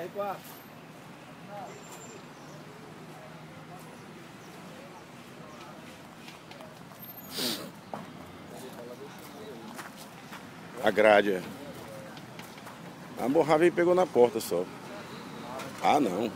R4. A grade, é. A borracha e pegou na porta só. Ah, não.